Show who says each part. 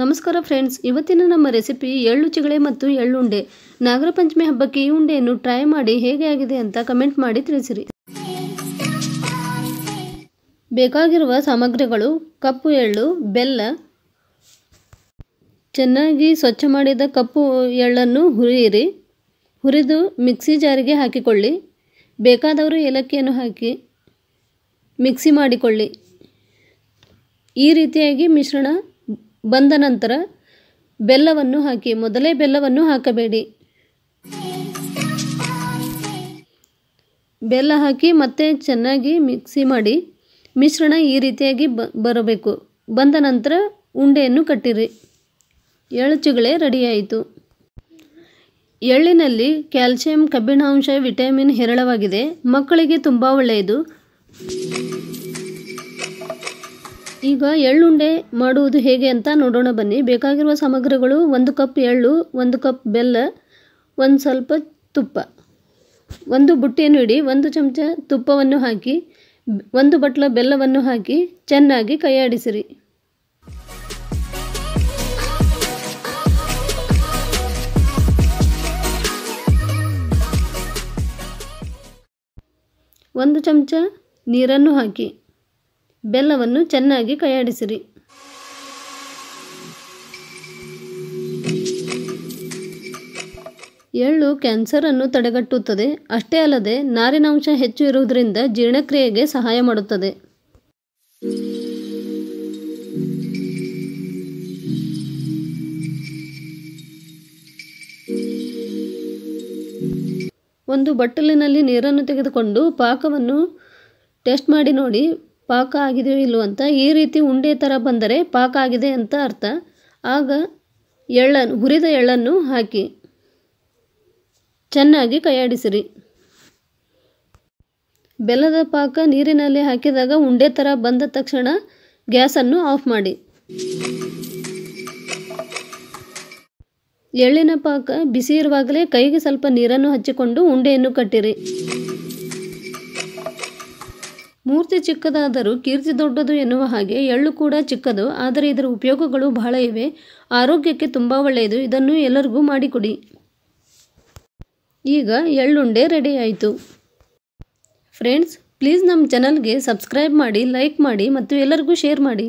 Speaker 1: ನಮಸ್ಕಾರ ಫ್ರೆಂಡ್ಸ್, ಇವತ್ತಿನ ನಮ್ಮ ರೆಸಿಪಿ ಎಳ್ಳು ಚಿಗಳೆ ಮತ್ತು ಎಳ್ಳುಂಡೆ. ನಾಗರ ಪಂಚಮಿ ಹಬ್ಬಕ್ಕೆ ಈ ಉಂಡೆಯನ್ನು ಟ್ರೈ ಮಾಡಿ ಹೇಗೆ ಆಗಿದೆ ಅಂತ ಕಮೆಂಟ್ ಮಾಡಿ ತಿಳಿಸಿರಿ. ಬೇಕಾಗಿರುವ ಸಾಮಗ್ರಿಗಳು ಕಪ್ಪು ಎಳ್ಳು, ಬೆಲ್ಲ, ಚೆನ್ನಾಗಿ ಸ್ವಚ್ಛ ಮಾಡಿದ ಕಪ್ಪು ಎಳ್ಳನ್ನು ಹುರಿಯಿರಿ. ಹುರಿದು ಮಿಕ್ಸಿ ಜಾರಿಗೆ ಹಾಕಿಕೊಳ್ಳಿ. ಬೇಕಾದವರು ಏಲಕ್ಕಿಯನ್ನು ಹಾಕಿ ಮಿಕ್ಸಿ ಮಾಡಿಕೊಳ್ಳಿ. ಈ ರೀತಿಯಾಗಿ ಮಿಶ್ರಣ ಬಂದ ನಂತರ ಬೆಲ್ಲವನ್ನು ಹಾಕಿ, ಮೊದಲೇ ಬೆಲ್ಲವನ್ನು ಹಾಕಬೇಡಿ. ಬೆಲ್ಲ ಹಾಕಿ ಮತ್ತೆ ಚೆನ್ನಾಗಿ ಮಿಕ್ಸಿ ಮಾಡಿ, ಮಿಶ್ರಣ ಈ ರೀತಿಯಾಗಿ ಬರಬೇಕು. ಬಂದ ನಂತರ ಉಂಡೆಯನ್ನು ಕಟ್ಟಿರಿ. ಎಳ್ಳು ಚಿಗಳೆ ರೆಡಿಯಾಯಿತು. ಎಳ್ಳಿನಲ್ಲಿ ಕ್ಯಾಲ್ಸಿಯಂ, ಕಬ್ಬಿಣಾಂಶ, ವಿಟಮಿನ್ ಹೇರಳವಾಗಿದೆ. ಮಕ್ಕಳಿಗೆ ತುಂಬ ಒಳ್ಳೆಯದು. ಈಗ ಎಳ್ಳುಂಡೆ ಮಾಡುವುದು ಹೇಗೆ ಅಂತ ನೋಡೋಣ ಬನ್ನಿ. ಬೇಕಾಗಿರುವ ಸಾಮಗ್ರಿಗಳು ಒಂದು ಕಪ್ ಎಳ್ಳು, ಒಂದು ಕಪ್ ಬೆಲ್ಲ, ಒಂದು ಸ್ವಲ್ಪ ತುಪ್ಪ. ಒಂದು ಬುಟ್ಟಿಯನ್ನು ಇಡಿ, ಒಂದು ಚಮಚ ತುಪ್ಪವನ್ನು ಹಾಕಿ, ಒಂದು ಬಟ್ಲ ಬೆಲ್ಲವನ್ನು ಹಾಕಿ, ಚೆನ್ನಾಗಿ ಕೈಯಾಡಿಸಿರಿ. ಒಂದು ಚಮಚ ನೀರನ್ನು ಹಾಕಿ. ಬೆಲ್ಲವನ್ನು ಚೆನ್ನಾಗಿ ಕೈಯಾಡಿಸಿರಿ. ಎಳ್ಳು ಕ್ಯಾನ್ಸರನ್ನು ತಡೆಗಟ್ಟುತ್ತದೆ. ಅಷ್ಟೇ ಅಲ್ಲದೆ ನಾರಿನಾಂಶ ಹೆಚ್ಚು ಇರುವುದರಿಂದ ಜೀರ್ಣಕ್ರಿಯೆಗೆ ಸಹಾಯ ಮಾಡುತ್ತದೆ. ಒಂದು ಬಟ್ಟಲಿನಲ್ಲಿ ನೀರನ್ನು ತೆಗೆದುಕೊಂಡು ಪಾಕವನ್ನು ಟೆಸ್ಟ್ ಮಾಡಿ ನೋಡಿ. ಪಾಕ ಆಗಿದೆಯೋ ಇಲ್ಲೋ ಅಂತ ಈ ರೀತಿ ಉಂಡೆ ಥರ ಬಂದರೆ ಪಾಕ ಆಗಿದೆ ಅಂತ ಅರ್ಥ. ಆಗ ಎಳ್ಳನ್ನು ಹುರಿದ ಎಳ್ಳನ್ನು ಹಾಕಿ. ಚೆನ್ನಾಗಿ ಕೈಯಾಡಿಸಿರಿ. ಬೆಲ್ಲದ ಪಾಕ ನೀರಿನಲ್ಲಿ ಹಾಕಿದಾಗ ಉಂಡೆ ಥರ ಬಂದ ತಕ್ಷಣ ಗ್ಯಾಸನ್ನು ಆಫ್ ಮಾಡಿ. ಎಳ್ಳಿನ ಪಾಕ ಬಿಸಿ ಇರುವಾಗಲೇ ಕೈಗೆ ಸ್ವಲ್ಪ ನೀರನ್ನು ಹಚ್ಚಿಕೊಂಡು ಉಂಡೆಯನ್ನು ಕಟ್ಟಿರಿ. ಮೂರ್ತಿ ಚಿಕ್ಕದಾದರೂ ಕೀರ್ತಿ ದೊಡ್ಡದು ಎನ್ನುವ ಹಾಗೆ ಎಳ್ಳು ಕೂಡ ಚಿಕ್ಕದು, ಆದರೆ ಇದರ ಉಪಯೋಗಗಳು ಬಹಳ ಇವೆ. ಆರೋಗ್ಯಕ್ಕೆ ತುಂಬ ಒಳ್ಳೆಯದು. ಇದನ್ನು ಎಲ್ಲರಿಗೂ ಮಾಡಿಕೊಡಿ. ಈಗ ಎಳ್ಳುಂಡೆ ರೆಡಿ ಆಯಿತು. ಫ್ರೆಂಡ್ಸ್ ಪ್ಲೀಸ್ ನಮ್ಮ ಚಾನಲ್ಗೆ ಸಬ್ಸ್ಕ್ರೈಬ್ ಮಾಡಿ ಲೈಕ್ ಮಾಡಿ ಮತ್ತು ಎಲ್ಲರಿಗೂ ಶೇರ್ ಮಾಡಿ.